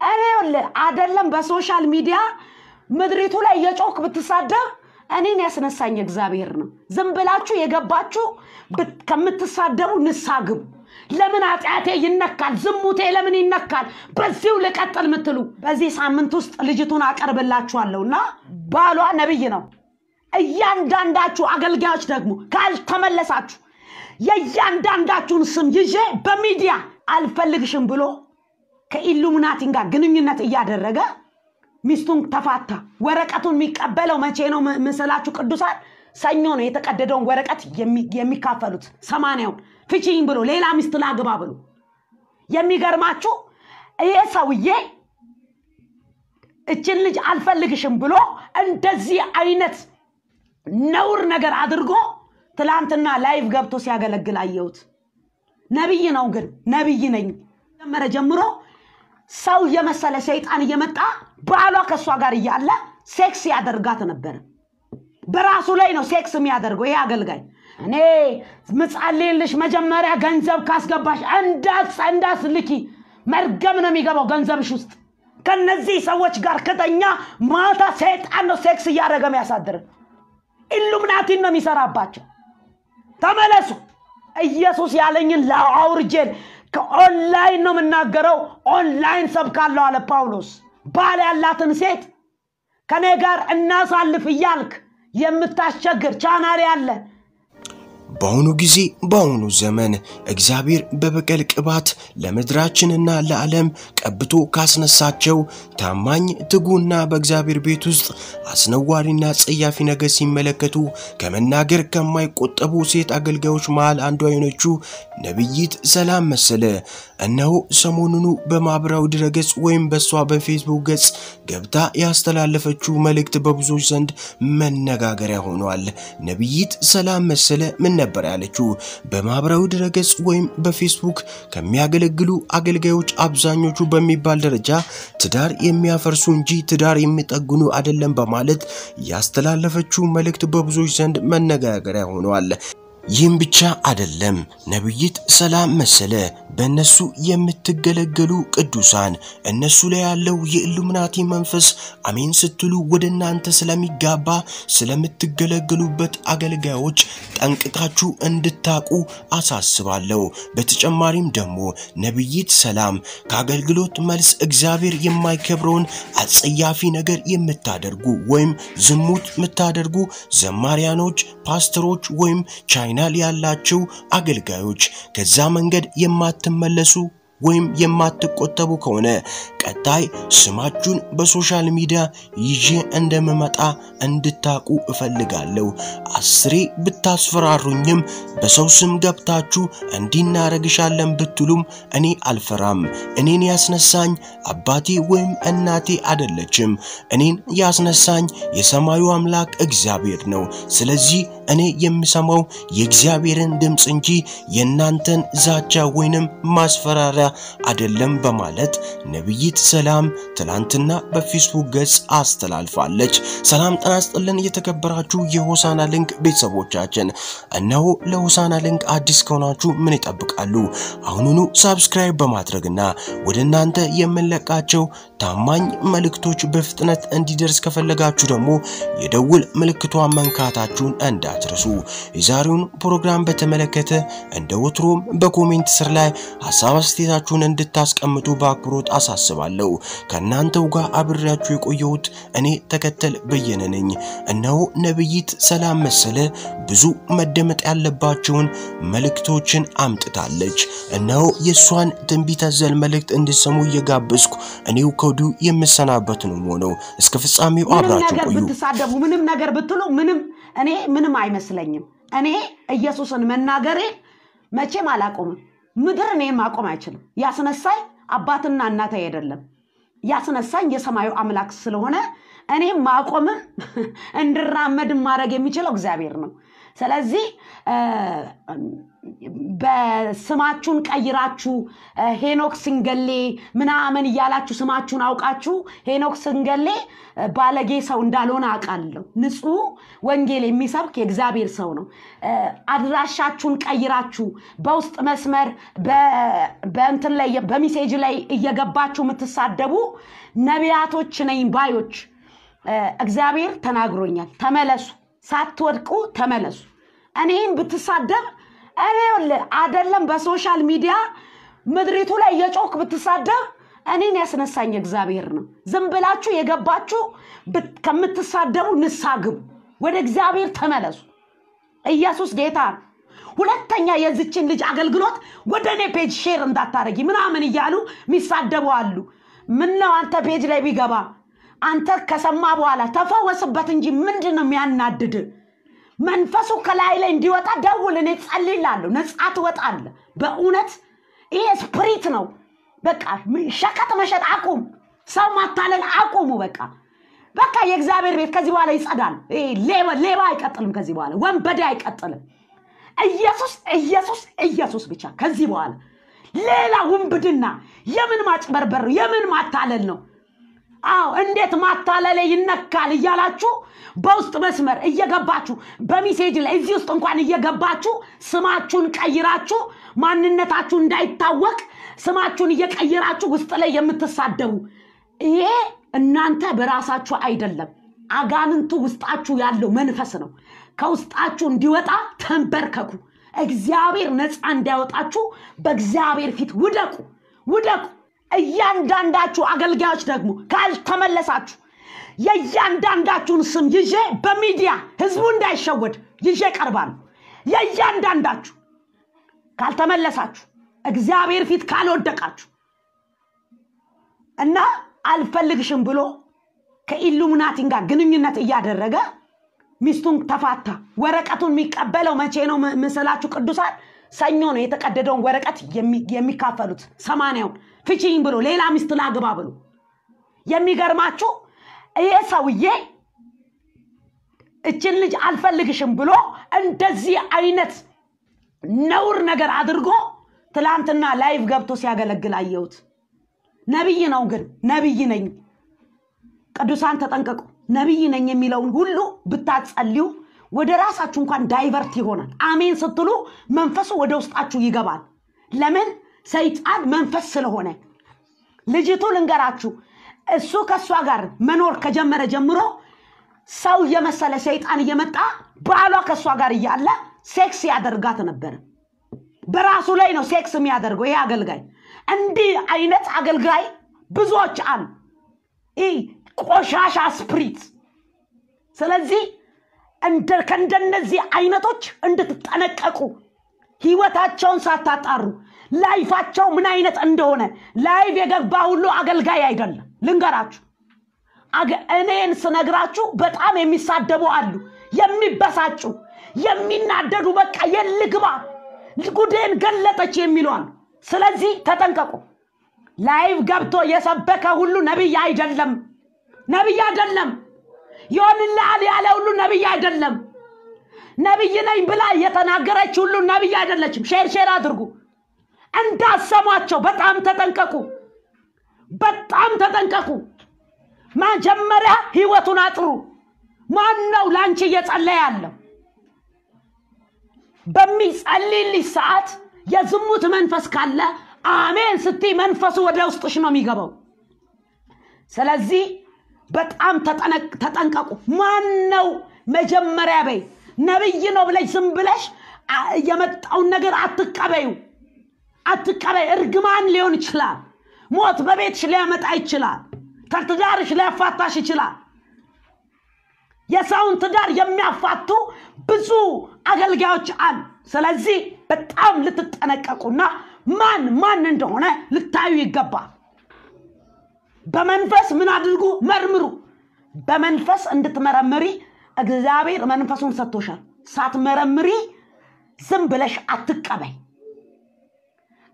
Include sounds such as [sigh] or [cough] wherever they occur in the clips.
እኔ አይደለም በ social media ምድሪቱ ላይ እየጮህክ ብትሳደብ እኔን ያስነሳኝ እግዚአብሔር ነው። ዝም ብላችሁ እየገባችሁ ከምትሳደቡ ንስሐ ግቡ። ለምን ኃጢአቴ ይነካል? ዝሙቴ ለምን ይነካል? በዚሁ ልቀጥል ምትሉ በዚህ ሳምንት ውስጥ ልጅቱን አቀርብላችኋለሁ እና ባሏ ነቢይ ነው። እያንዳንዳችሁ አገልጋዮች ደግሞ ካልተመለሳችሁ የእያንዳንዳችሁን ስም ይዤ በሚዲያ አልፈልግሽም ብሎ ከኢሉሚናቲን ጋር ግንኙነት እያደረገ ሚስቱን ተፋታ። ወረቀቱን የሚቀበለው መቼ ነው ምስላችሁ ቅዱሳን? ሰኞ ነው የተቀደደውን ወረቀት የሚ- የሚካፈሉት ሰማንያውን ፍቺኝ ብሎ ሌላ ሚስት ላግባ ብሎ የሚገርማችሁ ይሄ ሰውዬ እችን ልጅ አልፈልግሽም ብሎ እንደዚህ አይነት ነውር ነገር አድርጎ ትላንትና live ገብቶ ሲያገለግል አየሁት። ነቢይ ነው ግን ነቢይ ነኝ ጀመረ ጀምሮ ሰው እየመሰለ ሰይጣን እየመጣ ባሏ ከእሷ ጋር እያለ ሴክስ ያደርጋት ነበረ። በራሱ ላይ ነው ሴክስ የሚያደርገው ይሄ አገልጋይ። እኔ ምጸልይልሽ መጀመሪያ ገንዘብ ካስገባሽ እንዳስ እንዳስልኪ መርገም ነው የሚገባው ገንዘብሽ ውስጥ። ከነዚህ ሰዎች ጋር ከተኛ ማታ ሰይጣን ነው ሴክስ እያደረገ የሚያሳድር። ኢሉምናቲን ነው የሚሰራባቸው። ተመለሱ። ኢየሱስ ያለኝን ለአውርጄን ከኦንላይን ነው የምናገረው። ኦንላይን ሰብካለሁ አለ ጳውሎስ። ባል ያላትን ሴት ከኔ ጋር እናሳልፍ እያልክ የምታስቸግር ቻናሪ አለ። በአሁኑ ጊዜ በአሁኑ ዘመን እግዚአብሔር በበቀል ቅባት ለምድራችንና ለዓለም ቀብቶ ካስነሳቸው ታማኝ ትጉና በእግዚአብሔር ቤት ውስጥ አስነዋሪና ጸያፊ ነገር ሲመለከቱ ከመናገር ከማይቆጠቡ ሴት አገልጋዮች መሃል አንዷ የሆነችው ነቢይት ሰላም መሰለ እነሆ ሰሞኑኑ በማኅበራዊ ድረገጽ ወይም በሷ በፌስቡክ ገጽ ገብታ ያስተላለፈችው መልእክት በብዙዎች ዘንድ መነጋገሪያ ሆኗል። ነቢይት ሰላም መሰለ ምን ነበር ያለችው? በማኅበራዊ ድረገጽ ወይም በፌስቡክ ከሚያገለግሉ አገልጋዮች አብዛኞቹ በሚባል ደረጃ ትዳር የሚያፈርሱ እንጂ ትዳር የሚጠግኑ አይደለም በማለት ያስተላለፈችው መልእክት በብዙዎች ዘንድ መነጋገሪያ ሆኗል። ይህም ብቻ አይደለም። ነቢይት ሰላም መሰለ በእነሱ የምትገለገሉ ቅዱሳን እነሱ ላይ ያለው የኢሉሚናቲ መንፈስ አሜን ስትሉ ወደ እናንተ ስለሚጋባ ስለምትገለገሉበት አገልጋዮች ጠንቅቃችሁ እንድታቁ አሳስባለሁ። በተጨማሪም ደግሞ ነቢይት ሰላም ከአገልግሎት መልስ እግዚአብሔር የማይከብረውን አጸያፊ ነገር የምታደርጉ ወይም ዝሙት የምታደርጉ ዘማሪያኖች፣ ፓስተሮች ወይም ቻይናል ያላችሁ አገልጋዮች ከዛ መንገድ የማትመለሱ ወይም የማትቆጠቡ ከሆነ ቀጣይ ስማችሁን በ social media ይዤ እንደምመጣ እንድታቁ እፈልጋለሁ። አስሬ ብታስፈራሩኝም በሰው ስም ገብታችሁ እንዲናረግሻለን ብትሉም እኔ አልፈራም። እኔን ያስነሳኝ አባቴ ወይም እናቴ አይደለችም። እኔን ያስነሳኝ የሰማዩ አምላክ እግዚአብሔር ነው። ስለዚህ እኔ የምሰማው የእግዚአብሔርን ድምፅ እንጂ የእናንተን ዛቻ ወይንም ማስፈራሪያ አይደለም በማለት ነቢይት ሰላም ትላንትና በፌስቡክ ገጽ አስተላልፋለች። ሰላም ጤና ይስጥልን የተከበራችሁ የሆሳና ሊንክ ቤተሰቦቻችን፣ እነሆ ለሆሳና ሊንክ አዲስ ከሆናችሁ ምን ይጠብቃሉ? አሁኑኑ subscribe በማድረግና ወደ እናንተ የምንለቃቸው ታማኝ መልእክቶች በፍጥነት እንዲደርስ ከፈለጋችሁ ደግሞ የደውል ምልክቷን መንካታችሁን እንዳትረሱ። የዛሬውን ፕሮግራም በተመለከተ እንደ ወትሮም በ comment ስር ላይ ሀሳብ አስተያየታችሁን እንድታስቀምጡ በአክብሮት አሳስባለሁ። ከእናንተው ጋር አብሬያችሁ የቆየሁት እኔ ተከተል በየነ ነኝ። እነሆ ነቢይት ሰላም መሰለ ብዙ መደመጥ ያለባቸውን መልእክቶችን አምጥታለች። እነሆ የእሷን ትንቢተ ዘል መልእክት እንድሰሙ እየጋበዝኩ እኔው ከወዲሁ የምሰናበት ነው ሆነው እስከ ፍጻሜው አብራችሁ ቆዩ። ምንም ነገር ብትሉ ምንም እኔ ምንም አይመስለኝም። እኔ ኢየሱስን መናገሬ መቼም አላቆምም። ምድር እኔ ማቆም አይችልም። ያስነሳኝ አባትና እናት አይደለም። ያስነሳኝ የሰማዩ አምላክ ስለሆነ እኔም ማቆምም እንድራመድም ማድረግ የሚችለው እግዚአብሔር ነው። ስለዚህ በስማችሁን ቀይራችሁ ሄኖክ ስንገሌ ምናምን እያላችሁ ስማችሁን አውቃችሁ ሄኖክ ስንገሌ ባለጌ ሰው እንዳልሆነ አውቃለሁ። ንጹሕ ወንጌል የሚሰብክ የእግዚአብሔር ሰው ነው። አድራሻችሁን ቀይራችሁ በውስጥ መስመር በእንትን ላይ በ message ላይ እየገባችሁ የምትሳደቡ ነቢያቶች ነኝ ባዮች እግዚአብሔር ተናግሮኛል። ተመለሱ፣ ሳትወድቁ ተመለሱ። እኔን ብትሳደብ እኔ አይደለም በ social media ምድሪቱ ላይ እየጮህክ ብትሳደብ እኔን ያስነሳኝ እግዚአብሔር ነው። ዝም ብላችሁ እየገባችሁ ከምትሳደቡ ንስሐ ግቡ፣ ወደ እግዚአብሔር ተመለሱ። ኢየሱስ ጌታ ነው። ሁለተኛ የዚችን ልጅ አገልግሎት ወደ እኔ page share እንዳታረጊ ምናምን እያሉ የሚሳደቡ አሉ። ምን ነው አንተ page ላይ ቢገባ አንተ ከሰማ በኋላ ተፈወስበት እንጂ ምንድን ነው የሚያናድድ? መንፈሱ ከላይ ላይ እንዲወጣ ደውል፣ እኔ ጸልይልሃለሁ፣ ነጻ ትወጣለህ። በእውነት ይሄ ስፕሪት ነው። በቃ ሸቀጥ መሸጥ አቁም፣ ሰው ማታለል አቁሙ። በቃ በቃ የእግዚአብሔር ቤት ከዚህ በኋላ ይጸዳል። ሌባ አይቀጥልም። ከዚህ በኋላ ወንበዴ አይቀጥልም። ኢየሱስ ኢየሱስ ኢየሱስ ብቻ ከዚህ በኋላ ሌላ ውንብድና የምን ማጭበርበር? የምን ማታለል ነው? አዎ እንዴት ማታለለ ይነካል እያላችሁ በውስጥ መስመር እየገባችሁ በሚሴጅ ላይ እዚህ ውስጥ እንኳን እየገባችሁ ስማችሁን ቀይራችሁ ማንነታችሁ እንዳይታወቅ ስማችሁን እየቀየራችሁ ውስጥ ላይ የምትሳደቡ ይሄ እናንተ በራሳችሁ አይደለም፣ አጋንንቱ ውስጣችሁ ያለው መንፈስ ነው። ከውስጣችሁ እንዲወጣ ተንበርከኩ። እግዚአብሔር ነፃ እንዲያወጣችሁ በእግዚአብሔር ፊት ውደቁ፣ ውደቁ። እያንዳንዳችሁ አገልጋዮች ደግሞ ካልተመለሳችሁ የእያንዳንዳችሁን ስም ይዤ በሚዲያ ህዝቡ እንዳይሸወድ ይዤ ቀርባለሁ። የእያንዳንዳችሁ ካልተመለሳችሁ እግዚአብሔር ፊት ካልወደቃችሁ እና አልፈልግሽም ብሎ ከኢሉሚናቲን ጋር ግንኙነት እያደረገ ሚስቱን ተፋታ። ወረቀቱን የሚቀበለው መቼ ነው ምስላችሁ? ቅዱሳን ሰኞ ነው የተቀደደውን ወረቀት የሚ- የሚካፈሉት ሰማንያውን ፍቺኝ ብሎ ሌላ ሚስት ላግባ ብሎ የሚገርማችሁ ይሄ ሰውዬ እችን ልጅ አልፈልግሽም ብሎ እንደዚህ አይነት ነውር ነገር አድርጎ ትላንትና live ገብቶ ሲያገለግል አየሁት። ነቢይ ነው ግን ነቢይ ነኝ ቅዱሳን ተጠንቀቁ። ነቢይ ነኝ የሚለውን ሁሉ ብታጸልዩ ወደ ራሳችሁ እንኳን divert ይሆናል። አሜን ስትሉ መንፈሱ ወደ ውስጣችሁ ይገባል። ለምን? ሰይጣን መንፈስ ስለሆነ። ልጅቱ ልንገራችሁ፣ እሱ ከእሷ ጋር መኖር ከጀመረ ጀምሮ ሰው እየመሰለ ሰይጣን እየመጣ ባሏ ከእሷ ጋር እያለ ሴክስ ያደርጋት ነበረ። በራሱ ላይ ነው ሴክስ የሚያደርገው ይሄ አገልጋይ። እንዲህ አይነት አገልጋይ ብዙዎች አሉ። ቆሻሻ spirit። ስለዚህ እንደ- ከእንደነዚህ አይነቶች እንድትጠነቀቁ ህይወታቸውን ሳታጣሩ life ኣቸው ምን አይነት እንደሆነ live የገባ ሁሉ አገልጋይ አይደለም። ልንገራችሁ፣ እኔን ስነግራችሁ በጣም የሚሳደቡ አሉ፣ የሚበሳጩ የሚናደዱ፣ በቃ የልግባ ጉዴን ገለጠች የሚሉ አሉ። ስለዚህ ተጠንቀቁ። live ገብቶ የሰበከ ሁሉ ነቢይ አይደለም፣ ነቢይ አይደለም። ይሆንልሃል ያለ ሁሉ ነቢይ አይደለም። ነቢይ ነኝ ብላ የተናገረች ሁሉ ነቢይ አይደለችም። share share አድርጉ፣ እንዳሰሟቸው በጣም ተጠንቀቁ፣ በጣም ተጠንቀቁ። መጀመሪያ ህይወቱን አጥሩ። ማን ነው ለአንቺ እየጸለየ ያለው? በሚጸልይልሽ ሰዓት የዝሙት መንፈስ ካለ አሜን ስትይ መንፈሱ ወደ ውስጥሽ ነው የሚገባው። ስለዚህ በጣም ተጠንቀቁ። ማን ነው መጀመሪያ በይ ነብይ ነው ብለሽ ዝም ብለሽ የመጣውን ነገር አትቀበዩ፣ አትቀበይ። እርግማን ሊሆን ይችላል። ሞት በቤትሽ ሊያመጣ ይችላል። ከትዳርሽ ሊያፋታሽ ይችላል። የሰውን ትዳር የሚያፋቱ ብዙ አገልጋዮች አሉ። ስለዚህ በጣም ልትጠነቀቁና ማን ማን እንደሆነ ልታዩ ይገባል። በመንፈስ ምን አድርጉ? መርምሩ። በመንፈስ እንድትመረምሪ እግዚአብሔር መንፈሱን ሰጥቶሻል። ሳትመረምሪ ዝም ብለሽ አትቀበይ።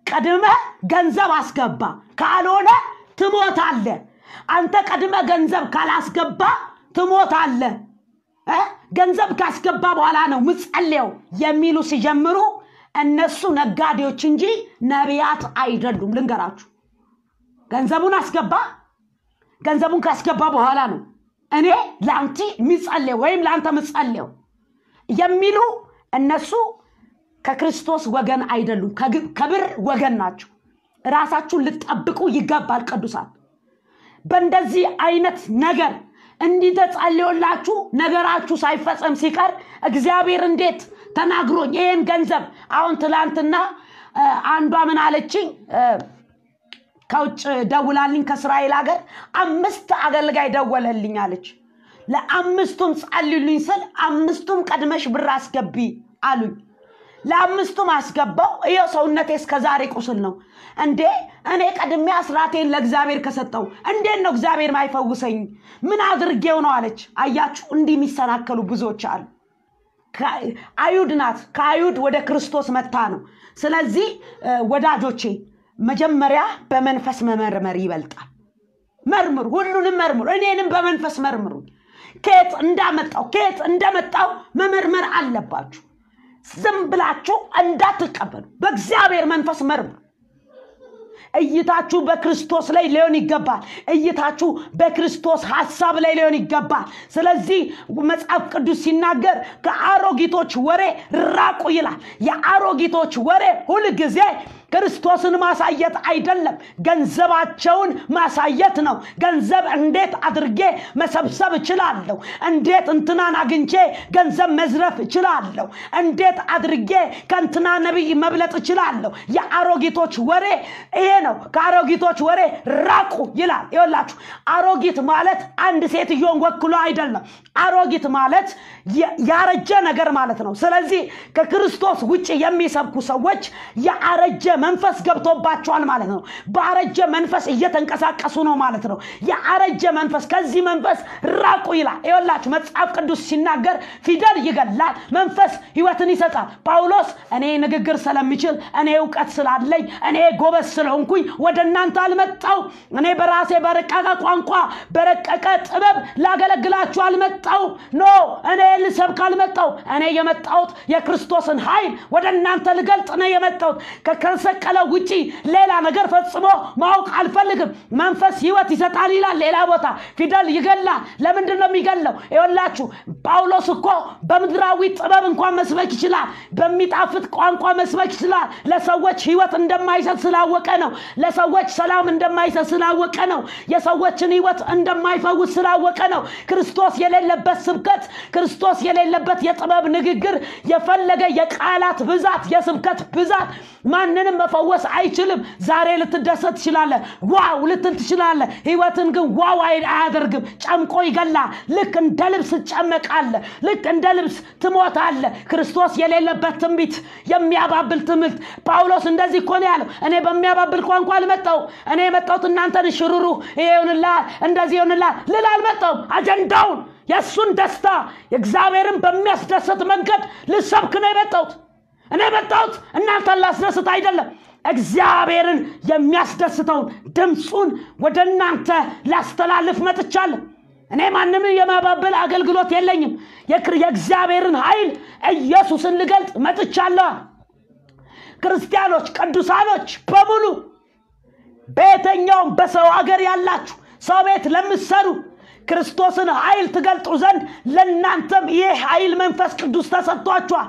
ቀድመ ገንዘብ አስገባ፣ ካልሆነ ትሞታለ። አንተ ቀድመ ገንዘብ ካላስገባ ትሞታለ። እ? ገንዘብ ካስገባ በኋላ ነው ምጸሌው የሚሉ ሲጀምሩ እነሱ ነጋዴዎች እንጂ ነቢያት አይደሉም። ልንገራችሁ፣ ገንዘቡን አስገባ። ገንዘቡን ካስገባ በኋላ ነው እኔ ለአንቲ የሚጸልየው ወይም ለአንተ የምጸልየው የሚሉ እነሱ ከክርስቶስ ወገን አይደሉም፣ ከብር ወገን ናቸው። ራሳችሁን ልትጠብቁ ይገባል ቅዱሳን። በእንደዚህ አይነት ነገር እንዲህ ተጸልዮላችሁ ነገራችሁ ሳይፈጸም ሲቀር እግዚአብሔር እንዴት ተናግሮኝ ይህን ገንዘብ አሁን ትላንትና አንዷ ምን አለችኝ ከውጭ ደውላልኝ ከእስራኤል ሀገር አምስት አገልጋይ ደወለልኝ አለች። ለአምስቱም ጸልዩልኝ ስል አምስቱም ቀድመሽ ብር አስገቢ አሉኝ። ለአምስቱም አስገባው። ይኸው ሰውነቴ እስከ ዛሬ ቁስል ነው እንዴ! እኔ ቀድሜ አስራቴን ለእግዚአብሔር ከሰጠው እንዴት ነው እግዚአብሔር ማይፈውሰኝ? ምን አድርጌው ነው አለች። አያችሁ፣ እንዲህ የሚሰናከሉ ብዙዎች አሉ። አይሁድ ናት። ከአይሁድ ወደ ክርስቶስ መታ ነው። ስለዚህ ወዳጆቼ መጀመሪያ በመንፈስ መመርመር ይበልጣል። መርምሩ፣ ሁሉንም መርምሩ። እኔንም በመንፈስ መርምሩ። ከየት እንዳመጣው ከየት እንደመጣው መመርመር አለባችሁ። ዝም ብላችሁ እንዳትቀበሉ። በእግዚአብሔር መንፈስ መርምሩ። እይታችሁ በክርስቶስ ላይ ሊሆን ይገባል። እይታችሁ በክርስቶስ ሀሳብ ላይ ሊሆን ይገባል። ስለዚህ መጽሐፍ ቅዱስ ሲናገር ከአሮጊቶች ወሬ ራቁ ይላል። የአሮጊቶች ወሬ ሁልጊዜ ክርስቶስን ማሳየት አይደለም፣ ገንዘባቸውን ማሳየት ነው። ገንዘብ እንዴት አድርጌ መሰብሰብ እችላለሁ? እንዴት እንትናን አግኝቼ ገንዘብ መዝረፍ እችላለሁ? እንዴት አድርጌ ከእንትና ነቢይ መብለጥ እችላለሁ? የአሮጊቶች ወሬ ይሄ ነው። ከአሮጊቶች ወሬ ራቁ ይላል። ይኸውላችሁ አሮጊት ማለት አንድ ሴትዮን ወክሎ አይደለም። አሮጊት ማለት ያረጀ ነገር ማለት ነው። ስለዚህ ከክርስቶስ ውጭ የሚሰብኩ ሰዎች የአረጀ መንፈስ ገብቶባቸዋል ማለት ነው። በአረጀ መንፈስ እየተንቀሳቀሱ ነው ማለት ነው። የአረጀ መንፈስ ከዚህ መንፈስ ራቁ ይላል። ይኸውላችሁ መጽሐፍ ቅዱስ ሲናገር ፊደል ይገላል፣ መንፈስ ሕይወትን ይሰጣል። ጳውሎስ እኔ ንግግር ስለሚችል እኔ እውቀት ስላለኝ እኔ ጎበዝ ስለሆንኩኝ ወደ እናንተ አልመጣው። እኔ በራሴ በረቀቀ ቋንቋ በረቀቀ ጥበብ ላገለግላችሁ አልመጣው። ኖ እኔ ልሰብክ አልመጣው። እኔ የመጣሁት የክርስቶስን ኃይል ወደ እናንተ ልገልጥ ነው የመጣሁት። ከከሰቀለ ውጪ ሌላ ነገር ፈጽሞ ማወቅ አልፈልግም። መንፈስ ሕይወት ይሰጣል ይላል ሌላ ቦታ። ፊደል ይገላል። ለምንድን ነው የሚገለው? ይኸውላችሁ ጳውሎስ እኮ በምድራዊ ጥበብ እንኳን መስበክ ይችላል። በሚጣፍጥ ቋንቋ መስበክ ይችላል። ለሰዎች ሕይወት እንደማይሰጥ ስላወቀ ነው። ለሰዎች ሰላም እንደማይሰጥ ስላወቀ ነው። የሰዎችን ሕይወት እንደማይፈውስ ስላወቀ ነው። ክርስቶስ የሌለበት ስብከት፣ ክርስቶስ የሌለበት የጥበብ ንግግር፣ የፈለገ የቃላት ብዛት፣ የስብከት ብዛት ማንንም መፈወስ አይችልም። ዛሬ ልትደሰት ትችላለህ፣ wow ልትል ትችላለህ። ሕይወትን ግን wow አያደርግም። ጨምቆ ይገላል። ልክ እንደ ልብስ ትጨመቃለህ። ልክ እንደ ልብስ ትሞታለህ። ክርስቶስ የሌለበት ትንቢት፣ የሚያባብል ትምህርት። ጳውሎስ እንደዚህ እኮ ነው ያለው። እኔ በሚያባብል ቋንቋ አልመጣሁም። እኔ የመጣሁት እናንተን ሽሩሩ ይሄ ይሆንልሃል፣ እንደዚህ ይሆንልሃል ልል አልመጣሁም። አጀንዳውን የእሱን ደስታ እግዚአብሔርን በሚያስደስት መንገድ ልሰብክ ነው የመጣሁት። እኔ የመጣሁት እናንተን ላስደስት አይደለም። እግዚአብሔርን የሚያስደስተውን ድምፁን ወደ እናንተ ላስተላልፍ መጥቻለሁ። እኔ ማንም የማባበል አገልግሎት የለኝም። የእግዚአብሔርን ኃይል ኢየሱስን ልገልጥ መጥቻለሁ። ክርስቲያኖች፣ ቅዱሳኖች በሙሉ በየትኛውም በሰው ሀገር ያላችሁ ሰው ቤት ለምትሰሩ ክርስቶስን ኃይል ትገልጡ ዘንድ ለእናንተም ይህ ኃይል መንፈስ ቅዱስ ተሰጥቷችኋል።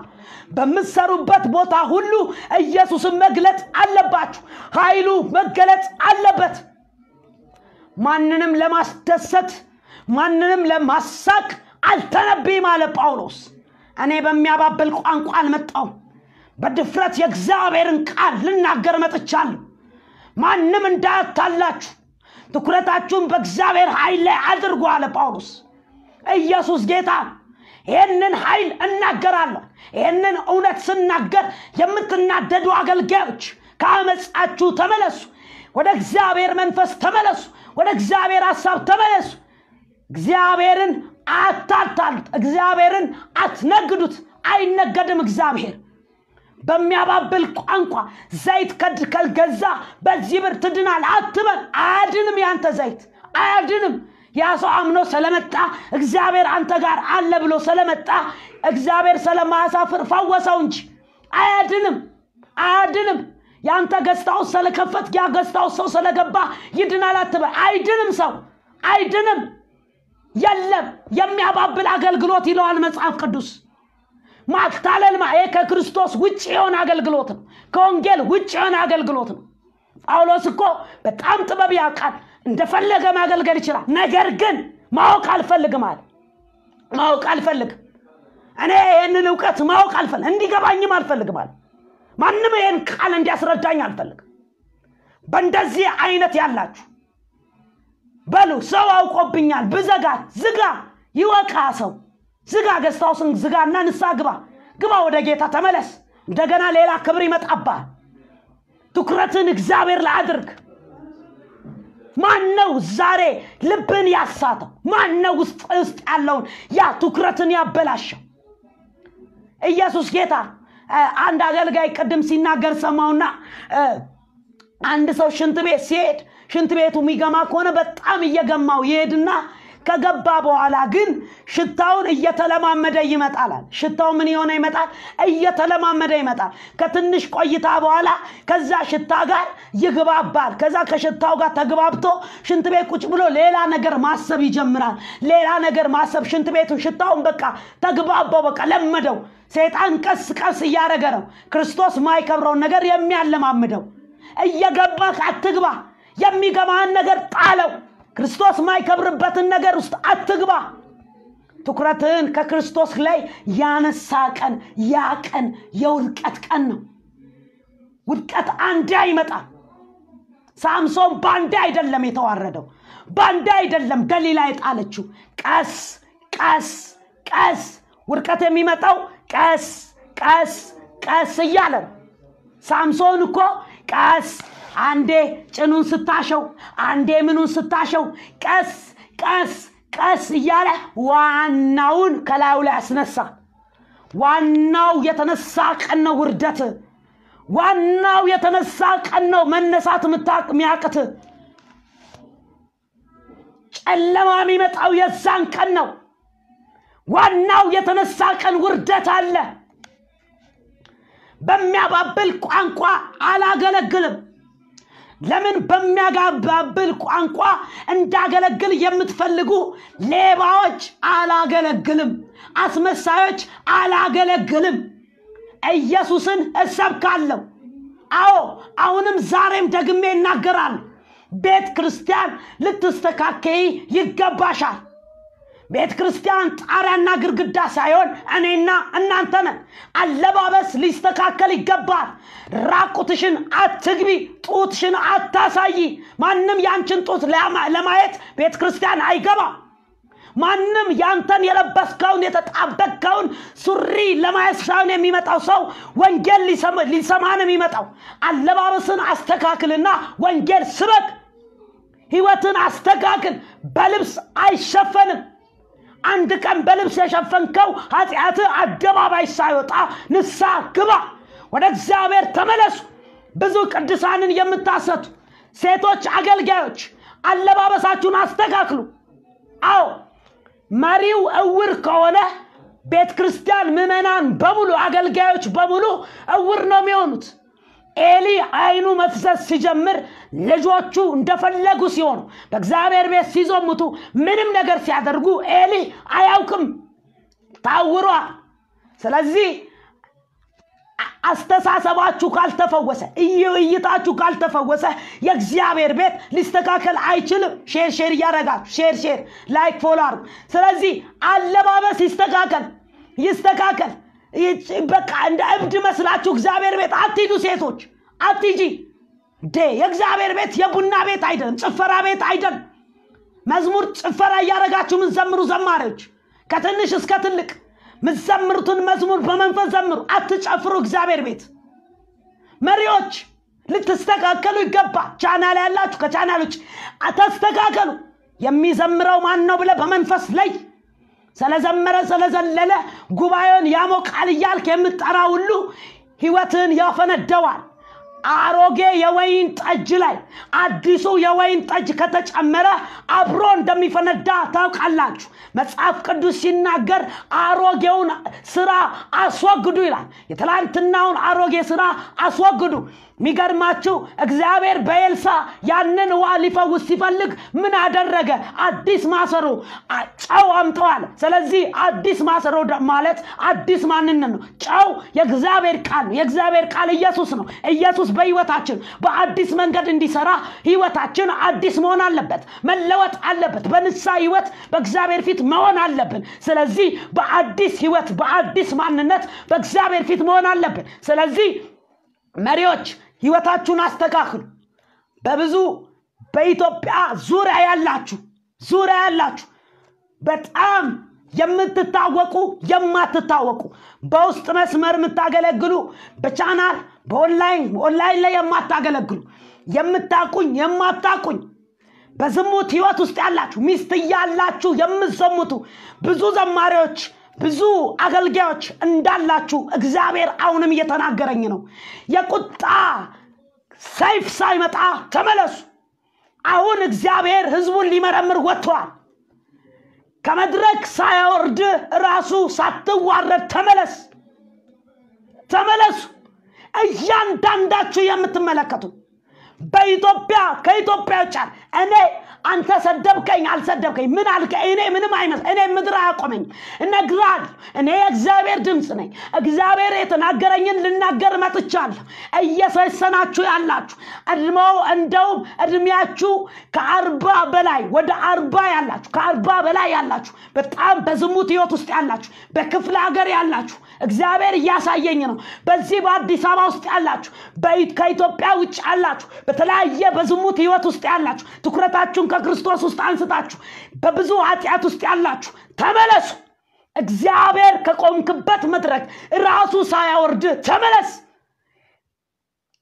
በምትሰሩበት ቦታ ሁሉ ኢየሱስን መግለጥ አለባችሁ። ኃይሉ መገለጥ አለበት። ማንንም ለማስደሰት ማንንም ለማሳቅ አልተነብይም አለ ጳውሎስ። እኔ በሚያባብል ቋንቋ አልመጣውም። በድፍረት የእግዚአብሔርን ቃል ልናገር መጥቻለሁ። ማንም እንዳያታላችሁ ትኩረታችሁን በእግዚአብሔር ኃይል ላይ አድርጉ አለ ጳውሎስ። ኢየሱስ ጌታ ይህንን ኃይል እናገራለሁ። ይህንን እውነት ስናገር የምትናደዱ አገልጋዮች ከአመፃችሁ ተመለሱ። ወደ እግዚአብሔር መንፈስ ተመለሱ። ወደ እግዚአብሔር ሀሳብ ተመለሱ። እግዚአብሔርን አታታሉት። እግዚአብሔርን አትነግዱት። አይነገድም እግዚአብሔር በሚያባብል ቋንቋ ዘይት ከድ- ከገዛ በዚህ ብር ትድናል አትበል። አያድንም። ያንተ ዘይት አያድንም። ያ ሰው አምኖ ስለመጣ እግዚአብሔር አንተ ጋር አለ ብሎ ስለመጣ እግዚአብሔር ስለማያሳፍር ፈወሰው እንጂ። አያድንም። አያድንም። ያንተ ገስታው ስለከፈት ያ ገስታው ሰው ስለገባ ይድናል አትበል። አይድንም ሰው አይድንም። የለም የሚያባብል አገልግሎት ይለዋል መጽሐፍ ቅዱስ። ማታለልማ ይሄ ከክርስቶስ ውጭ የሆነ አገልግሎት ነው። ከወንጌል ውጭ የሆነ አገልግሎት ነው። ጳውሎስ እኮ በጣም ጥበብ ያውቃል እንደፈለገ ማገልገል ይችላል። ነገር ግን ማወቅ አልፈልግም አለ። ማወቅ አልፈልግም። እኔ ይህንን እውቀት ማወቅ አልፈልግም። እንዲገባኝም አልፈልግም አለ። ማንም ይህን ቃል እንዲያስረዳኝ አልፈልግም። በእንደዚህ አይነት ያላችሁ በሉ ሰው አውቆብኛል ብዘጋ ዝጋ ይወቃ ሰው። ዝጋ ገስታውስን ዝጋና ንሳ ግባ። ግባ ወደ ጌታ ተመለስ። እንደገና ሌላ ክብር ይመጣባል ትኩረትን እግዚአብሔር ላይ አድርግ ማን ነው ዛሬ ልብን ያሳተው? ማን ነው ውስጥ ውስጥ ያለውን ያ ትኩረትን ያበላሸው? ኢየሱስ ጌታ አንድ አገልጋይ ቅድም ሲናገር ሰማውና አንድ ሰው ሽንት ቤት ሲሄድ ሽንት ቤቱ የሚገማ ከሆነ በጣም እየገማው ይሄድና ከገባ በኋላ ግን ሽታውን እየተለማመደ ይመጣላል። ሽታው ምን የሆነ ይመጣል? እየተለማመደ ይመጣል። ከትንሽ ቆይታ በኋላ ከዛ ሽታ ጋር ይግባባል። ከዛ ከሽታው ጋር ተግባብቶ ሽንት ቤት ቁጭ ብሎ ሌላ ነገር ማሰብ ይጀምራል። ሌላ ነገር ማሰብ ሽንት ቤቱን ሽታውን በቃ ተግባባው በቃ ለመደው። ሰይጣን ቀስ ቀስ እያደረገ ነው። ክርስቶስ ማይከብረውን ነገር የሚያለማምደው። እየገባ አትግባ። የሚገባህን ነገር ጣለው ክርስቶስ ማይከብርበትን ነገር ውስጥ አትግባ። ትኩረትህን ከክርስቶስ ላይ ያነሳ ቀን ያ ቀን የውድቀት ቀን ነው። ውድቀት አንዴ አይመጣም። ሳምሶን በአንዴ አይደለም የተዋረደው በአንዴ አይደለም ደሊላ የጣለችው። ቀስ ቀስ ቀስ ውድቀት የሚመጣው ቀስ ቀስ ቀስ እያለ ሳምሶን እኮ ቀስ አንዴ ጭኑን ስታሸው አንዴ ምኑን ስታሸው ቀስ ቀስ ቀስ እያለ ዋናውን ከላዩ ላይ ያስነሳ ዋናው የተነሳ ቀን ነው ውርደት። ዋናው የተነሳ ቀን ነው መነሳት የሚያቅት ጨለማ የሚመጣው የዛን ቀን ነው። ዋናው የተነሳ ቀን ውርደት አለ። በሚያባብል ቋንቋ አላገለግልም ለምን በሚያጋባብል ቋንቋ እንዳገለግል የምትፈልጉ ሌባዎች አላገለግልም አስመሳዮች አላገለግልም። ኢየሱስን እሰብካለሁ። አዎ አሁንም ዛሬም ደግሜ ይናገራል ቤተ ክርስቲያን ልትስተካከይ ይገባሻል ቤተ ክርስቲያን ጣሪያና ግርግዳ ሳይሆን እኔና እናንተ ነን። አለባበስ ሊስተካከል ይገባል። ራቁትሽን አትግቢ ጡትሽን አታሳይ። ማንም ያንችን ጡት ለማየት ቤተ ክርስቲያን አይገባም። ማንም ያንተን የለበስከውን የተጣበቅከውን ሱሪ ለማየት ሳይሆን የሚመጣው ሰው ወንጌል ሊሰማ ነው የሚመጣው። አለባበስን አስተካክልና ወንጌል ስበክ። ህይወትን አስተካክል። በልብስ አይሸፈንም አንድ ቀን በልብስ የሸፈንከው ኃጢአት አደባባይ ሳይወጣ ንሳ ግባ ወደ እግዚአብሔር ተመለሱ ብዙ ቅዱሳንን የምታሰቱ ሴቶች አገልጋዮች አለባበሳችሁን አስተካክሉ። አዎ መሪው እውር ከሆነ ቤተ ክርስቲያን ምዕመናን በሙሉ አገልጋዮች በሙሉ እውር ነው የሚሆኑት ኤሊ አይኑ መፍሰስ ሲጀምር ልጆቹ እንደፈለጉ ሲሆኑ በእግዚአብሔር ቤት ሲዞምቱ ምንም ነገር ሲያደርጉ ኤሊ አያውቅም ታውሯል። ስለዚህ አስተሳሰባችሁ ካልተፈወሰ እይታችሁ ካልተፈወሰ የእግዚአብሔር ቤት ሊስተካከል አይችልም። share share እያረጋችሁ share share like follow አርጉ ስለዚህ አለባበስ ይስተካከል ይስተካከል በቃ እንደ እብድ መስላችሁ እግዚአብሔር ቤት አትሂዱ ሴቶች አትሂጂ። ዴ የእግዚአብሔር ቤት የቡና ቤት አይደለም ጭፈራ ቤት አይደለም መዝሙር ጭፈራ እያረጋችሁ ምንዘምሩ ዘማሪዎች ከትንሽ እስከ ትልቅ ምዘምሩትን መዝሙር በመንፈስ ዘምሩ። አትጨፍሩ እግዚአብሔር ቤት። መሪዎች ልትስተካከሉ ይገባል። ቻናል ያላችሁ ከቻናሎች ተስተካከሉ። የሚዘምረው ማን ነው ብለ በመንፈስ ላይ ስለዘመረ ስለዘለለ ጉባኤውን ያሞቃል እያልክ የምጠራ ሁሉ ህይወትን ያፈነደዋል አሮጌ የወይን ጠጅ ላይ አዲሱ የወይን ጠጅ ከተጨመረ አብሮ እንደሚፈነዳ ታውቃላችሁ። መጽሐፍ ቅዱስ ሲናገር አሮጌውን ስራ አስወግዱ ይላል። የትላንትናውን አሮጌ ስራ አስወግዱ። የሚገርማችሁ እግዚአብሔር በኤልሳ ያንን ውሃ ሊፈውስ ሲፈልግ ምን አደረገ? አዲስ ማሰሮ ጨው አምጠዋል። ስለዚህ አዲስ ማሰሮ ማለት አዲስ ማንነት ነው። ጨው የእግዚአብሔር ቃል ነው። የእግዚአብሔር ቃል ኢየሱስ ነው። ኢየሱስ በህይወታችን በአዲስ መንገድ እንዲሰራ ህይወታችን አዲስ መሆን አለበት፣ መለወጥ አለበት። በንስሐ ህይወት በእግዚአብሔር ፊት መሆን አለብን። ስለዚህ በአዲስ ህይወት በአዲስ ማንነት በእግዚአብሔር ፊት መሆን አለብን። ስለዚህ መሪዎች ህይወታችሁን አስተካክሉ። በብዙ በኢትዮጵያ ዙሪያ ያላችሁ ዙሪያ ያላችሁ በጣም የምትታወቁ የማትታወቁ በውስጥ መስመር የምታገለግሉ በ channel በ online online ላይ የማታገለግሉ የምታቁኝ የማታቁኝ በዝሙት ህይወት ውስጥ ያላችሁ ሚስት እያላችሁ የምትዘሙቱ ብዙ ዘማሪዎች ብዙ አገልጋዮች እንዳላችሁ እግዚአብሔር አሁንም እየተናገረኝ ነው። የቁጣ ሰይፍ ሳይመጣ ተመለሱ። አሁን እግዚአብሔር ህዝቡን ሊመረምር ወጥተዋል። ከመድረክ ሳያወርድ ራሱ ሳትዋረድ ተመለስ፣ ተመለሱ። እያንዳንዳችሁ የምትመለከቱ በኢትዮጵያ ከኢትዮጵያ ውጭ እኔ አንተ ሰደብከኝ አልሰደብከኝ? ምን አልከ? እኔ ምንም አይመስ እኔ ምድር አያቆመኝም እነግራለሁ እኔ የእግዚአብሔር ድምፅ ነኝ። እግዚአብሔር የተናገረኝን ልናገር መጥቻለሁ። እየሰሰናችሁ ያላችሁ እድሜው እንደውም እድሜያችሁ ከአርባ በላይ ወደ አርባ ያላችሁ ከአርባ በላይ ያላችሁ በጣም በዝሙት ህይወት ውስጥ ያላችሁ በክፍለ ሀገር ያላችሁ እግዚአብሔር እያሳየኝ ነው። በዚህ በአዲስ አበባ ውስጥ ያላችሁ ከኢትዮጵያ ውጭ ያላችሁ በተለያየ በዝሙት ህይወት ውስጥ ያላችሁ ትኩረታችሁን ከክርስቶስ ውስጥ አንስታችሁ በብዙ ኃጢአት ውስጥ ያላችሁ ተመለሱ። እግዚአብሔር ከቆምክበት መድረክ ራሱ ሳያወርድ ተመለስ።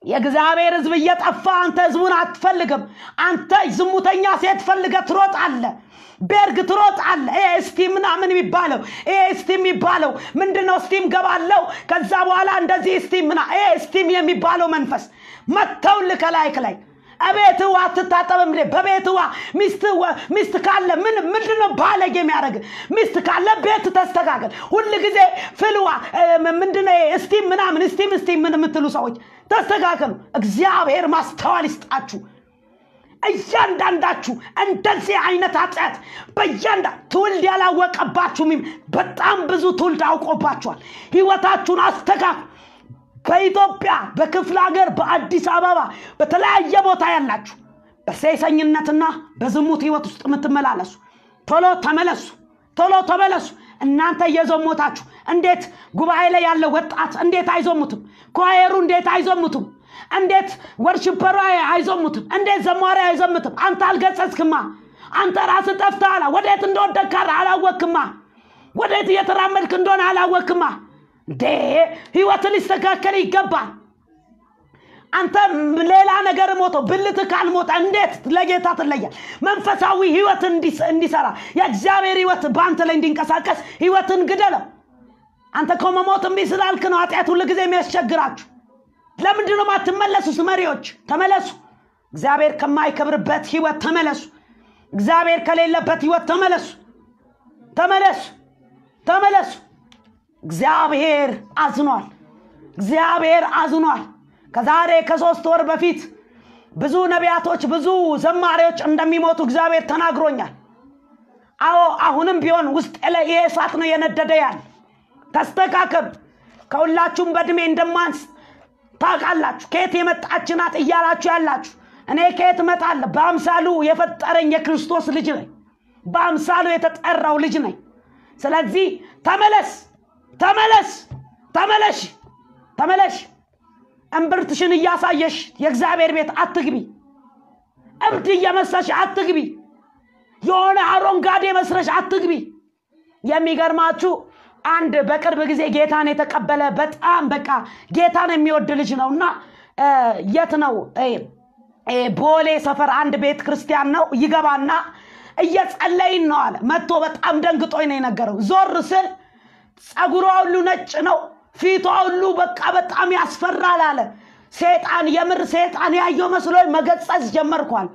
የእግዚአብሔር ህዝብ እየጠፋ አንተ ህዝቡን አትፈልግም። አንተ ዝሙተኛ ሴት ፈልገህ ትሮጣለህ ቤርጎ ትሮጣለህ ይሄ steam ምናምን የሚባለው ይሄ steam የሚባለው ምንድነው? ስቲም ገባለው። ከዛ በኋላ እንደዚህ ስቲም ምና ይሄ ስቲም የሚባለው መንፈስ መጥተውልህ ከላይክ ላይ እቤት ዋ አትታጠብም እንዴ? በቤት ዋ ሚስት ካለ ምን ምንድነው ባለጌ የሚያደርግ? ሚስት ካለ ቤት ተስተካከል ሁል ጊዜ ፍልዋ ምንድነው እስቲም ምናምን እስቲም እስቲም ምን የምትሉ ሰዎች ተስተካከሉ እግዚአብሔር ማስተዋል ይስጣችሁ። እያንዳንዳችሁ እንደዚህ አይነት ኃጢአት በእያንዳ ትውልድ ያላወቀባችሁ በጣም ብዙ ትውልድ አውቆባችኋል። ህይወታችሁን አስተካክሉ በኢትዮጵያ በክፍለ ሀገር በአዲስ አበባ በተለያየ ቦታ ያላችሁ በሴሰኝነትና በዝሙት ህይወት ውስጥ የምትመላለሱ ቶሎ ተመለሱ ቶሎ ተመለሱ። እናንተ እየዘሞታችሁ እንዴት ጉባኤ ላይ ያለ ወጣት እንዴት አይዘሙትም? ኳየሩ እንዴት አይዘሙትም? እንዴት ወርሽፐሩ አይዘሙትም? እንዴት ዘማሪ አይዘሙትም አንተ አልገጸጽክማ አንተ ራስ ጠፍተሃል ወዴት እንደወደካል አላወክማ ወዴት እየተራመድክ እንደሆነ አላወክማ እንዴ ህይወት ሊስተካከል ይገባል። አንተ ሌላ ነገር ሞቶ ብልት ካልሞተ እንዴት ለጌታ ትለያል መንፈሳዊ ህይወት እንዲሰራ የእግዚአብሔር ህይወት በአንተ ላይ እንዲንቀሳቀስ ህይወትን ግደለው። አንተ እኮ መሞት እምቢ ስላልክ ነው ኃጢአት ሁሉ ጊዜ የሚያስቸግራችሁ። ለምንድን ነው ማትመለሱስ መሪዎች ተመለሱ። እግዚአብሔር ከማይከብርበት ህይወት ተመለሱ። እግዚአብሔር ከሌለበት ህይወት ተመለሱ። ተመለሱ። ተመለሱ እግዚአብሔር አዝኗል። እግዚአብሔር አዝኗል። ከዛሬ ከሶስት ወር በፊት ብዙ ነቢያቶች ብዙ ዘማሪዎች እንደሚሞቱ እግዚአብሔር ተናግሮኛል። አዎ አሁንም ቢሆን ውስጥ ላይ ይሄ እሳት ነው የነደደ ያለ። ተስተካከሉ። ከሁላችሁም በእድሜ እንደማንስ ታውቃላችሁ። ከየት የመጣች ናት እያላችሁ ያላችሁ። እኔ ከየት እመጣለሁ? በአምሳሉ የፈጠረኝ የክርስቶስ ልጅ ነኝ። በአምሳሉ የተጠራው ልጅ ነኝ። ስለዚህ ተመለስ ተመለስ! ተመለሽ! ተመለሽ! እምብርትሽን እያሳየሽ የእግዚአብሔር ቤት አትግቢ! እብድ እየመሰልሽ አትግቢ! የሆነ አሮንጋዴ መስረሽ አትግቢ! የሚገርማችሁ አንድ በቅርብ ጊዜ ጌታን የተቀበለ በጣም በቃ ጌታን የሚወድ ልጅ ነው እና የት ነው? ቦሌ ሰፈር አንድ ቤተ ክርስቲያን ነው። ይገባና እየጸለይን ነው አለ። መጥቶ በጣም ደንግጦኝ ነው የነገረው። ዞር ስል ጸጉሯ ሁሉ ነጭ ነው ፊቷ ሁሉ በቃ በጣም ያስፈራል አለ። ሴጣን የምር ሴጣን ያየው መስሎኝ መገጸጽ ጀመርኳል።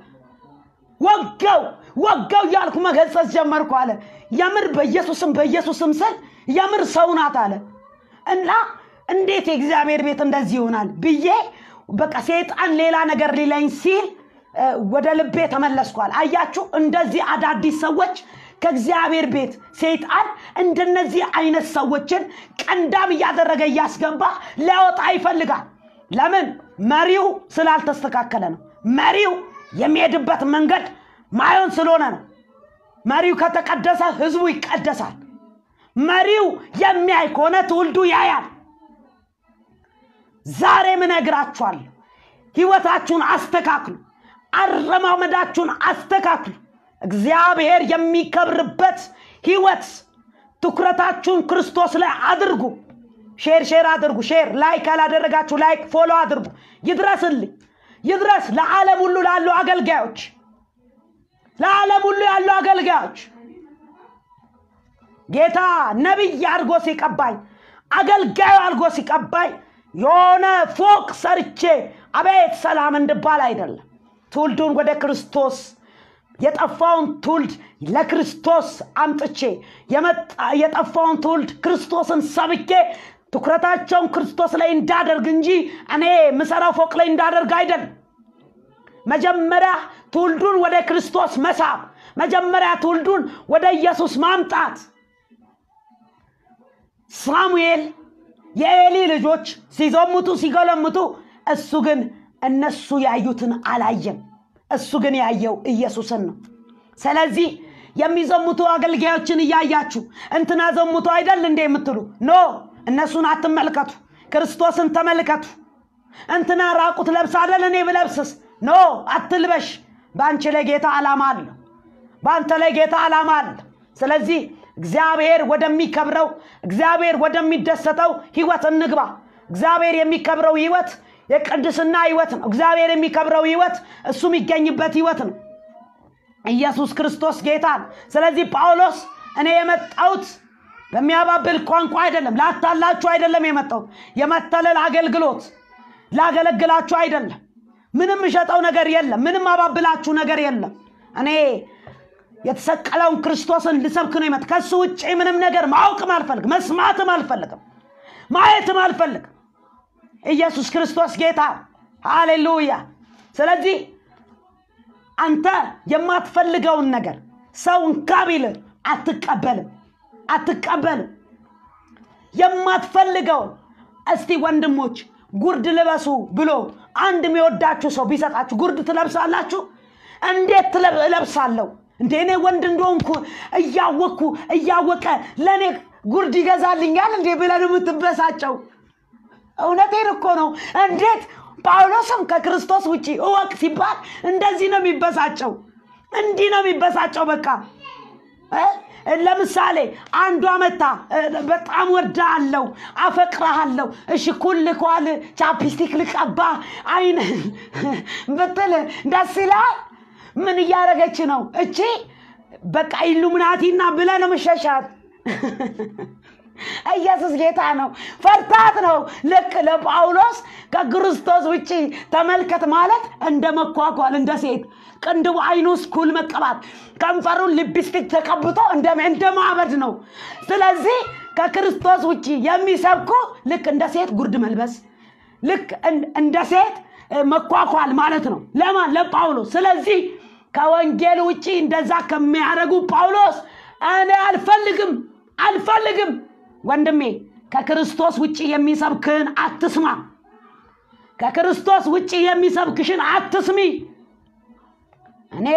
ወጋው ወጋው እያልኩ መገጸጽ ጀመርኩ አለ። የምር በኢየሱስም በኢየሱስም ስል የምር ሰው ናት አለ። እና እንዴት የእግዚአብሔር ቤት እንደዚህ ይሆናል ብዬ በቃ ሴጣን ሌላ ነገር ሊለኝ ሲል ወደ ልቤ ተመለስኳል። አያችሁ እንደዚህ አዳዲስ ሰዎች ከእግዚአብሔር ቤት ሴጣን እንደነዚህ አይነት ሰዎችን ቀንዳም እያደረገ እያስገባ ሊያወጣ ይፈልጋል። ለምን? መሪው ስላልተስተካከለ ነው። መሪው የሚሄድበት መንገድ ማየን ስለሆነ ነው። መሪው ከተቀደሰ ህዝቡ ይቀደሳል። መሪው የሚያይ ከሆነ ትውልዱ ያያል። ዛሬም እነግራችኋለሁ ህይወታችሁን አስተካክሉ። አረማመዳችሁን አስተካክሉ እግዚአብሔር የሚከብርበት ህይወት ትኩረታችሁን ክርስቶስ ላይ አድርጉ። share share አድርጉ። share like ካላደረጋችሁ like follow አድርጉ። ይድረስልኝ። ይድረስ ለዓለም ሁሉ ላሉ አገልጋዮች። ለዓለም ሁሉ ያሉ አገልጋዮች። ጌታ ነቢይ አድርጎ ሲቀባኝ አገልጋዩ አድርጎ ሲቀባኝ የሆነ ፎቅ ሰርቼ አቤት ሰላም እንድባል አይደለም። ትውልዱን ወደ ክርስቶስ የጠፋውን ትውልድ ለክርስቶስ አምጥቼ የጠፋውን ትውልድ ክርስቶስን ሰብኬ ትኩረታቸውን ክርስቶስ ላይ እንዳደርግ እንጂ እኔ ምሰራው ፎቅ ላይ እንዳደርግ አይደለም መጀመሪያ ትውልዱን ወደ ክርስቶስ መሳብ መጀመሪያ ትውልዱን ወደ ኢየሱስ ማምጣት። ሳሙኤል የኤሊ ልጆች ሲዘሙቱ ሲገለምቱ እሱ ግን እነሱ ያዩትን አላየም እሱ ግን ያየው ኢየሱስን ነው። ስለዚህ የሚዘሙቱ አገልጋዮችን እያያችሁ እንትና ዘሙቱ አይደል እንዴ የምትሉ? no እነሱን አትመልከቱ። ክርስቶስን ተመልከቱ። እንትና ራቁት ለብሳ አይደል እኔ ብለብስስ? no አትልበሽ። በአንቺ ላይ ጌታ ዓላማ አለው በአንተ ላይ ጌታ ዓላማ አለ። ስለዚህ እግዚአብሔር ወደሚከብረው እግዚአብሔር ወደሚደሰተው ህይወት እንግባ። እግዚአብሔር የሚከብረው ህይወት የቅድስና ህይወት ነው። እግዚአብሔር የሚከብረው ህይወት እሱ የሚገኝበት ህይወት ነው። ኢየሱስ ክርስቶስ ጌታ ስለዚህ ጳውሎስ እኔ የመጣሁት በሚያባብል ቋንቋ አይደለም ላታላችሁ አይደለም የመጣሁት የመተለል አገልግሎት ላገለግላችሁ አይደለም። ምንም እሸጠው ነገር የለም ምንም አባብላችሁ ነገር የለም። እኔ የተሰቀለውን ክርስቶስን ልሰብክ ነው ይመጥ ከሱ ውጭ ምንም ነገር ማወቅም አልፈልግም መስማትም አልፈልግም ማየትም አልፈልግም ኢየሱስ ክርስቶስ ጌታ። ሃሌሉያ። ስለዚህ አንተ የማትፈልገውን ነገር ሰው እንካ አትቀበልም አትቀበልም። የማትፈልገውን እስቲ ወንድሞች ጉርድ ልበሱ ብሎ አንድ የሚወዳችሁ ሰው ቢሰጣችሁ ጉርድ ትለብሳላችሁ? እንዴት እለብሳለሁ። እንደ እኔ ወንድ እንደሆንኩ እያወቅኩ እያወቀ ለእኔ ጉርድ ይገዛልኛል እንዴ ብለን የምትበሳጨው እውነቴን እኮ ነው። እንዴት ጳውሎስም ከክርስቶስ ውጭ እወቅ ሲባል እንደዚህ ነው የሚበሳጨው? እንዲህ ነው የሚበሳጨው በቃ? ለምሳሌ አንዷ መታ በጣም ወዳ አለው አፈቅረሃለሁ እሺ ኩል ኳል ቻፕስቲክ ልቀባ አይን [laughs] ብትል ደስ ይላል። ምን እያደረገች ነው? እቺ በቃ ኢሉሚናቲና ብለ ነው ምሸሻት [laughs] ኢየሱስ ጌታ ነው። ፈርታት ነው። ልክ ለጳውሎስ ከክርስቶስ ውጭ ተመልከት ማለት እንደ መኳኳል እንደ ሴት ቅንድቡ አይኑ ውስጥ ኩል መቀባት ከንፈሩን ሊፕስቲክ ተቀብቶ እንደ እንደ ማበድ ነው። ስለዚህ ከክርስቶስ ውጭ የሚሰብኩ ልክ እንደ ሴት ጉርድ መልበስ ልክ እን- እንደ ሴት መኳኳል ማለት ነው። ለማን? ለጳውሎስ። ስለዚህ ከወንጌል ውጭ እንደዛ ከሚያደርጉ ጳውሎስ እኔ አልፈልግም አልፈልግም ወንድሜ ከክርስቶስ ውጭ የሚሰብክህን አትስማ። ከክርስቶስ ውጭ የሚሰብክሽን አትስሚ። እኔ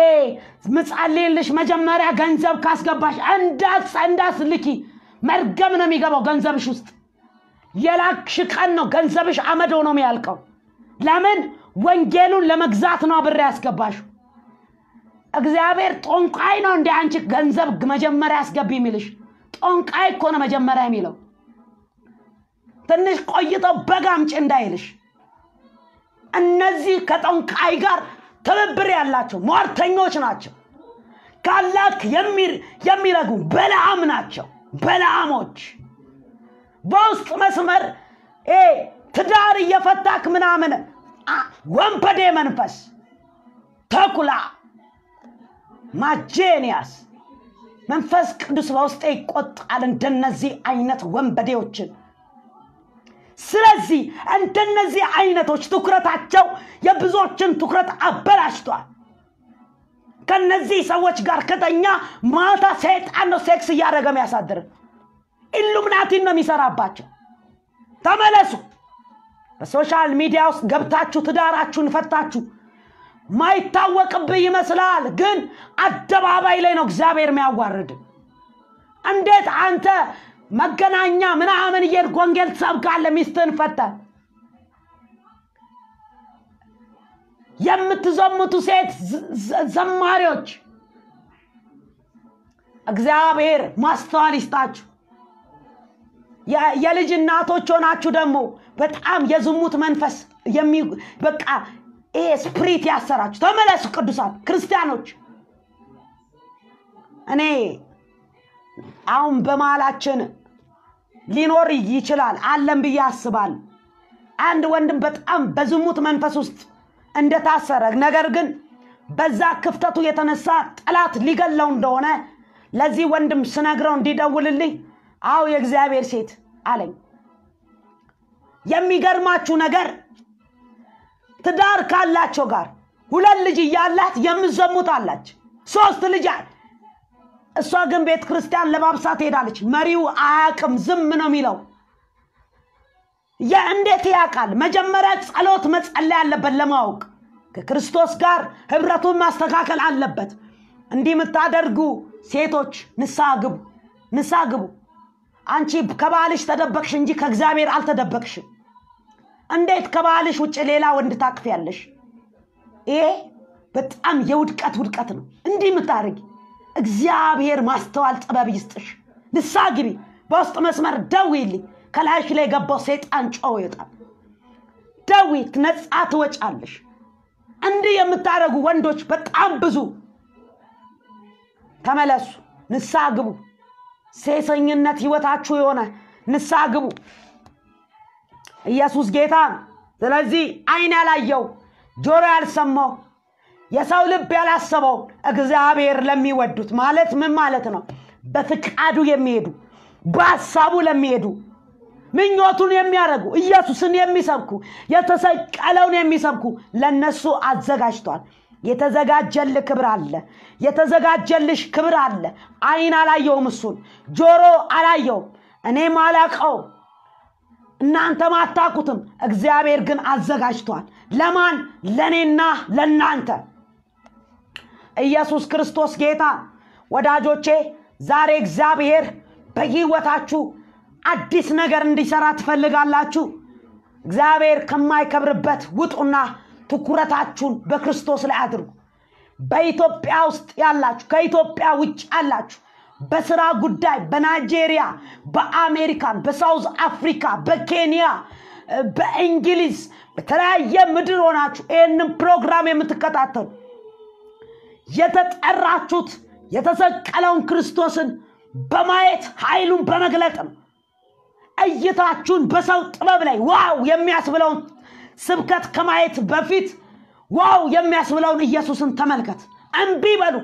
ምጸልይልሽ መጀመሪያ ገንዘብ ካስገባሽ እንዳስ እንዳስልኪ መርገም ነው የሚገባው ገንዘብሽ ውስጥ። የላክሽ ቀን ነው ገንዘብሽ አመድ ሆኖ የሚያልቀው። ለምን? ወንጌሉን ለመግዛት ነው ብር ያስገባሽ እግዚአብሔር ጦንቃይ ነው እንደ አንቺ ገንዘብ መጀመሪያ ያስገቢ የሚልሽ ጦንቃይ እኮ ነው መጀመሪያ የሚለው። ትንሽ ቆይቶ በግ አምጪ እንዳይልሽ። እነዚህ ከጠንቋይ ጋር ትብብር ያላቸው ሟርተኞች ናቸው። ካላክ የሚረጉ በለዓም ናቸው። በለዓሞች በውስጥ መስመር ትዳር እየፈታክ ምናምን ወንበዴ መንፈስ ተኩላ ማጄንያስ መንፈስ ቅዱስ በውስጤ ይቆጣል እንደነዚህ አይነት ወንበዴዎችን ስለዚህ እንደነዚህ አይነቶች ትኩረታቸው የብዙዎችን ትኩረት አበላሽቷል። ከነዚህ ሰዎች ጋር ከተኛ ማታ ሰይጣን ነው ሴክስ እያደረገ የሚያሳድር። ኢሉምናቲን ነው የሚሰራባቸው። ተመለሱ። በ social media ውስጥ ገብታችሁ ትዳራችሁን ፈታችሁ ማይታወቅብህ ይመስላል ግን አደባባይ ላይ ነው እግዚአብሔር የሚያዋርድ። እንዴት አንተ መገናኛ ምናምን እየሄድክ ወንጌል ትሰብካለህ? ሚስትህን ፈተህ የምትዘምቱ ሴት ዘማሪዎች እግዚአብሔር ማስተዋል ይስጣችሁ የልጅ እናቶች ሆናችሁ ደግሞ በጣም የዝሙት መንፈስ በቃ ይሄ ስፕሪት ያሰራችሁ። ተመለሱ ቅዱሳን ክርስቲያኖች። እኔ አሁን በመሃላችን ሊኖር ይችላል አለን ብዬ አስባል አንድ ወንድም በጣም በዝሙት መንፈስ ውስጥ እንደታሰረ ነገር ግን በዛ ክፍተቱ የተነሳ ጠላት ሊገለው እንደሆነ ለዚህ ወንድም ስነግረው እንዲደውልልኝ አዎ የእግዚአብሔር ሴት አለኝ። የሚገርማችሁ ነገር ትዳር ካላቸው ጋር ሁለት ልጅ እያላት የምዘሙት አላች ሶስት ልጅ እሷ ግን ቤተ ክርስቲያን ለባብሳ ትሄዳለች። መሪው አያቅም ዝም ነው የሚለው። እንዴት ያውቃል? መጀመሪያ ጸሎት መጸለይ አለበት ለማወቅ። ከክርስቶስ ጋር ህብረቱን ማስተካከል አለበት። እንዲህ የምታደርጉ ሴቶች ንስሐ ግቡ ንስሐ ግቡ። አንቺ ከባልሽ ተደበቅሽ እንጂ ከእግዚአብሔር አልተደበቅሽም እንዴት ከባልሽ ውጭ ሌላ ወንድ ታቅፊያለሽ? ይሄ በጣም የውድቀት ውድቀት ነው። እንዲህ የምታደርጊ እግዚአብሔር ማስተዋል ጥበብ ይስጥሽ። ንስሐ ግቢ በውስጥ መስመር ደውይልኝ ከላይሽ ላይ የገባው ሰይጣን ጮው ይወጣል። ደዊ ነፃ ትወጫለሽ። እንዲህ የምታደርጉ ወንዶች በጣም ብዙ። ተመለሱ ንስሐ ግቡ። ሴሰኝነት ህይወታችሁ የሆነ ንስሐ ግቡ ኢየሱስ ጌታ ስለዚህ አይን ያላየው ጆሮ ያልሰማው የሰው ልብ ያላሰበው እግዚአብሔር ለሚወዱት ማለት ምን ማለት ነው? በፍቃዱ የሚሄዱ በሀሳቡ ለሚሄዱ ምኞቱን የሚያደርጉ ኢየሱስን የሚሰብኩ የተሰቀለውን የሚሰብኩ ለነሱ አዘጋጅቷል። የተዘጋጀል ክብር አለ። የተዘጋጀልሽ ክብር አለ። አይን አላየውም እሱን። ጆሮ አላየውም። እኔም አላቀው እናንተም አታቁትም እግዚአብሔር ግን አዘጋጅቷል። ለማን? ለእኔና ለእናንተ። ኢየሱስ ክርስቶስ ጌታ። ወዳጆቼ ዛሬ እግዚአብሔር በህይወታችሁ አዲስ ነገር እንዲሰራ ትፈልጋላችሁ? እግዚአብሔር ከማይከብርበት ውጡና ትኩረታችሁን በክርስቶስ ላይ አድርጉ። በኢትዮጵያ ውስጥ ያላችሁ ከኢትዮጵያ ውጭ ያላችሁ በስራ ጉዳይ በናይጄሪያ በአሜሪካን በሳውዝ አፍሪካ በኬንያ በእንግሊዝ በተለያየ ምድር ሆናችሁ ይህንን ፕሮግራም የምትከታተሉ የተጠራችሁት የተሰቀለውን ክርስቶስን በማየት ኃይሉን በመግለጥ ነው። እይታችሁን በሰው ጥበብ ላይ wow የሚያስብለውን ስብከት ከማየት በፊት wow የሚያስብለውን ኢየሱስን ተመልከት። እምቢ በሉ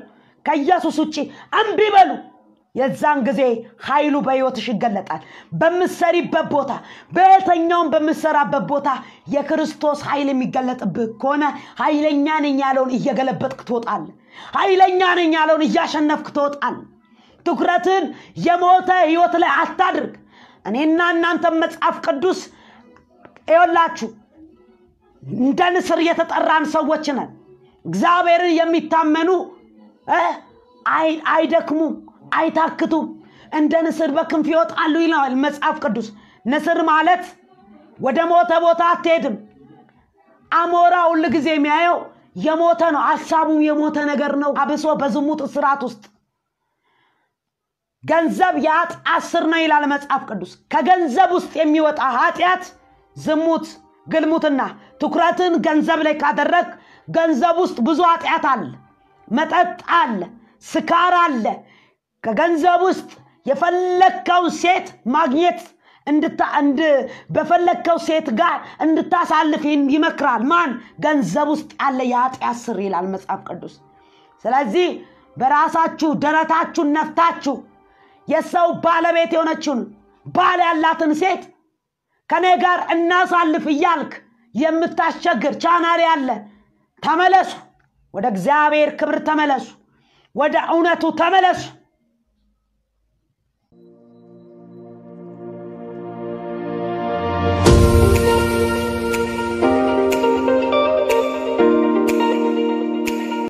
ከኢየሱስ ውጭ እምቢ በሉ የዛን ጊዜ ኃይሉ በሕይወትሽ ይገለጣል። በምሰሪበት ቦታ በየተኛውም በምሰራበት ቦታ የክርስቶስ ኃይል የሚገለጥብህ ከሆነ ኃይለኛ ነኝ ያለውን እየገለበጥክ ትወጣል። ኃይለኛ ነኝ ያለውን እያሸነፍክ ትወጣል። ትኩረትን የሞተ ህይወት ላይ አታድርግ። እኔና እናንተም መጽሐፍ ቅዱስ ይወላችሁ እንደ ንስር የተጠራን ሰዎች ነን። እግዚአብሔርን የሚታመኑ አይደክሙም አይታክቱም። እንደ ንስር በክንፍ ይወጣሉ ይለዋል መጽሐፍ ቅዱስ። ንስር ማለት ወደ ሞተ ቦታ አትሄድም። አሞራ ሁል ጊዜ የሚያየው የሞተ ነው። ሀሳቡም የሞተ ነገር ነው። አብሶ በዝሙት እስራት ውስጥ ገንዘብ የኃጢአት ስር ነው ይላል መጽሐፍ ቅዱስ። ከገንዘብ ውስጥ የሚወጣ ኃጢአት ዝሙት ግልሙትና ትኩረትን ገንዘብ ላይ ካደረግ ገንዘብ ውስጥ ብዙ ኃጢአት አለ። መጠጥ አለ ስካር አለ ከገንዘብ ውስጥ የፈለግከውን ሴት ማግኘት በፈለግከው ሴት ጋር እንድታሳልፍ ይመክራል። ማን? ገንዘብ ውስጥ ያለ የኃጢአት ስር ይላል መጽሐፍ ቅዱስ። ስለዚህ በራሳችሁ ደረታችሁን ነፍታችሁ የሰው ባለቤት የሆነችውን ባል ያላትን ሴት ከኔ ጋር እናሳልፍ እያልክ የምታስቸግር ቻናል ያለ ተመለሱ ወደ እግዚአብሔር ክብር ተመለሱ ወደ እውነቱ ተመለሱ